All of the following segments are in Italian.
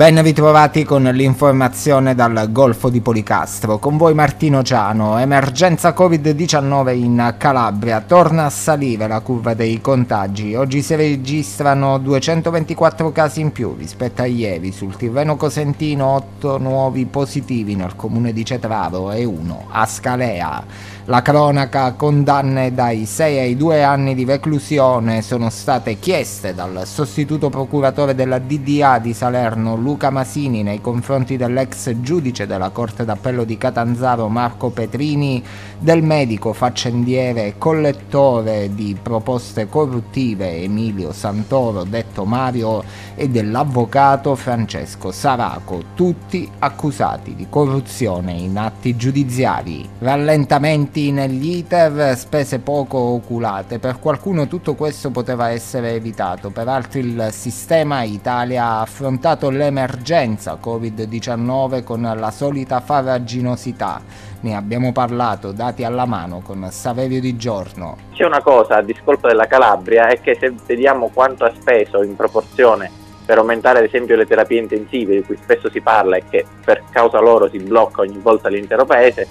Ben ritrovati con l'informazione dal Golfo di Policastro. Con voi Martino Ciano. Emergenza Covid-19 in Calabria. Torna a salire la curva dei contagi. Oggi si registrano 224 casi in più rispetto a ieri. Sul Tirreno Cosentino 8 nuovi positivi nel comune di Cetraro e 1 a Scalea. La cronaca condanne dai 6 ai 2 anni di reclusione sono state chieste dal sostituto procuratore della DDA di Salerno Luca Masini nei confronti dell'ex giudice della Corte d'Appello di Catanzaro Marco Petrini, del medico faccendiere e collettore di proposte corruttive Emilio Santoro, detto Mario, e dell'avvocato Francesco Saraco, tutti accusati di corruzione in atti giudiziari. Rallentamenti negli iter, spese poco oculate. Per qualcuno tutto questo poteva essere evitato, per altri il sistema Italia ha affrontato l'emergenza Covid-19 con la solita farraginosità. Ne abbiamo parlato, dati alla mano, con Saverio Di Giorno. C'è una cosa a discolpa della Calabria, è che se vediamo quanto ha speso in proporzione per aumentare ad esempio le terapie intensive di cui spesso si parla e che per causa loro si blocca ogni volta l'intero paese,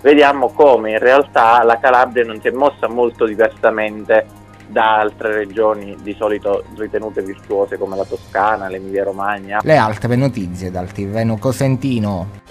vediamo come in realtà la Calabria non si è mossa molto diversamente da altre regioni di solito ritenute virtuose come la Toscana, l'Emilia Romagna. Le altre notizie dal Tirreno Cosentino.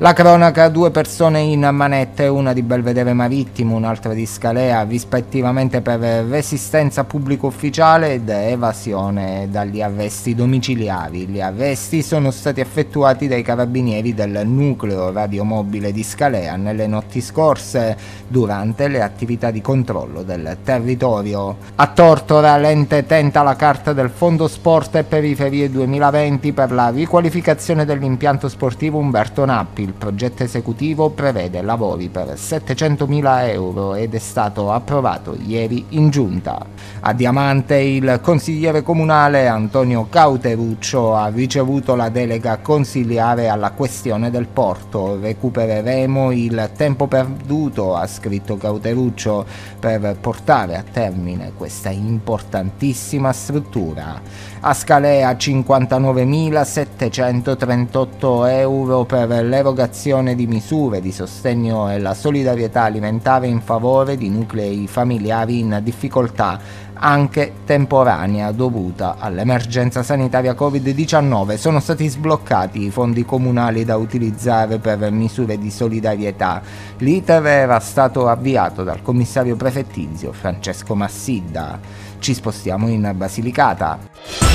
La cronaca, due persone in manette, una di Belvedere Marittimo, un'altra di Scalea, rispettivamente per resistenza pubblico ufficiale ed evasione dagli arresti domiciliari. Gli arresti sono stati effettuati dai carabinieri del nucleo radiomobile di Scalea nelle notti scorse durante le attività di controllo del territorio. A Tortora l'ente tenta la carta del Fondo Sport e Periferie 2020 per la riqualificazione dell'impianto sportivo Umberto Nappi il progetto esecutivo prevede lavori per 700.000 euro ed è stato approvato ieri in giunta. A Diamante il consigliere comunale Antonio Cauteruccio ha ricevuto la delega consiliare alla questione del porto. Recupereremo il tempo perduto, ha scritto Cauteruccio, per portare a termine questa importantissima struttura. A Scalea 59.738 euro per l'erogazione l'erogazione di misure di sostegno e la solidarietà alimentare in favore di nuclei familiari in difficoltà anche temporanea dovuta all'emergenza sanitaria Covid-19. Sono stati sbloccati i fondi comunali da utilizzare per misure di solidarietà. L'iter era stato avviato dal commissario prefettizio Francesco Massidda. Ci spostiamo in Basilicata.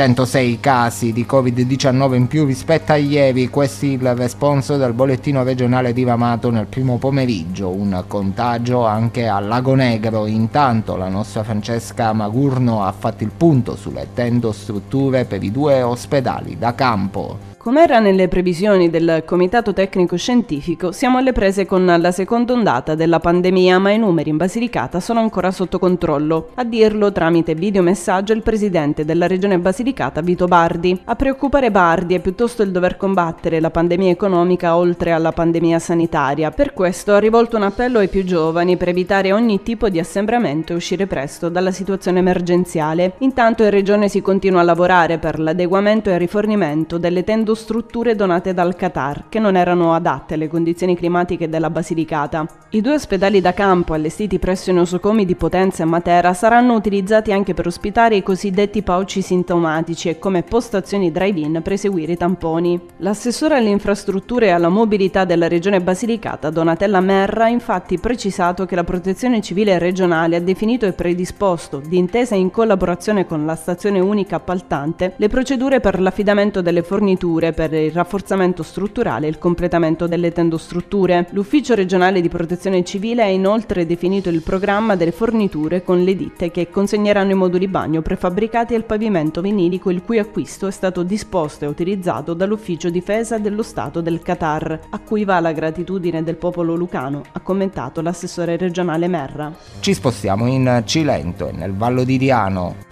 106 casi di Covid-19 in più rispetto a ieri, questo il responso del bollettino regionale diramato nel primo pomeriggio, un contagio anche a Lago Negro. Intanto la nostra Francesca Magurno ha fatto il punto sulle tendo strutture per i due ospedali da campo. Come era nelle previsioni del Comitato Tecnico Scientifico, siamo alle prese con la seconda ondata della pandemia, ma i numeri in Basilicata sono ancora sotto controllo. A dirlo tramite videomessaggio il presidente della regione Basilicata, Vito Bardi. A preoccupare Bardi è piuttosto il dover combattere la pandemia economica oltre alla pandemia sanitaria. Per questo ha rivolto un appello ai più giovani per evitare ogni tipo di assembramento e uscire presto dalla situazione emergenziale. Intanto in regione si continua a lavorare per l'adeguamento e il rifornimento delle tende usando strutture donate dal Qatar, che non erano adatte alle condizioni climatiche della Basilicata. I due ospedali da campo allestiti presso i nosocomi di Potenza e Matera saranno utilizzati anche per ospitare i cosiddetti pauci sintomatici e come postazioni drive-in per eseguire i tamponi. L'assessore alle infrastrutture e alla mobilità della regione Basilicata, Donatella Merra, ha infatti precisato che la protezione civile regionale ha definito e predisposto, d'intesa in collaborazione con la stazione unica appaltante, le procedure per l'affidamento delle forniture misure per il rafforzamento strutturale e il completamento delle tendostrutture. L'Ufficio regionale di protezione civile ha inoltre definito il programma delle forniture con le ditte che consegneranno i moduli bagno prefabbricati al pavimento vinilico il cui acquisto è stato disposto e utilizzato dall'Ufficio difesa dello Stato del Qatar, a cui va la gratitudine del popolo lucano, ha commentato l'assessore regionale Merra. Ci spostiamo in Cilento e nel Vallo di Diano.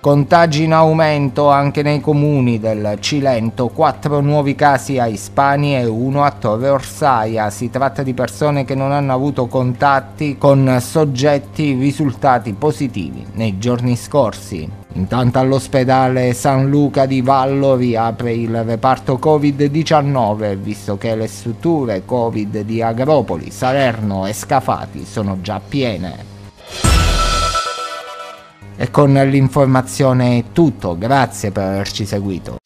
Contagi in aumento anche nei comuni del Cilento, quattro nuovi casi a Ispani e uno a Torre Orsaia. Si tratta di persone che non hanno avuto contatti con soggetti risultati positivi nei giorni scorsi. Intanto all'ospedale San Luca di Vallo riapre il reparto Covid-19, visto che le strutture Covid di Agropoli, Salerno e Scafati sono già piene. E con l'informazione è tutto, grazie per averci seguito.